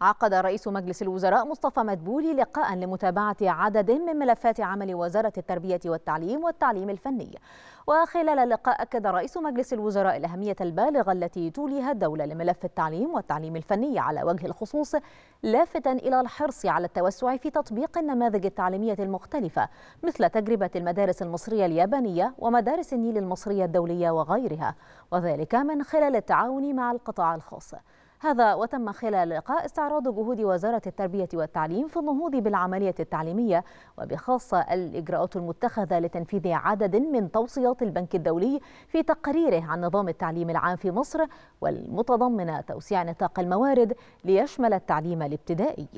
عقد رئيس مجلس الوزراء مصطفى مدبولي لقاء لمتابعة عدد من ملفات عمل وزارة التربية والتعليم والتعليم الفني. وخلال اللقاء أكد رئيس مجلس الوزراء الأهمية البالغة التي توليها الدولة لملف التعليم والتعليم الفني على وجه الخصوص لافتا إلى الحرص على التوسع في تطبيق النماذج التعليمية المختلفة مثل تجربة المدارس المصرية اليابانية ومدارس النيل المصرية الدولية وغيرها وذلك من خلال التعاون مع القطاع الخاص. هذا وتم خلال اللقاء استعراض جهود وزارة التربية والتعليم في النهوض بالعملية التعليمية وبخاصة الإجراءات المتخذة لتنفيذ عدد من توصيات البنك الدولي في تقريره عن نظام التعليم العام في مصر والمتضمنة توسيع نطاق الموارد ليشمل التعليم الابتدائي.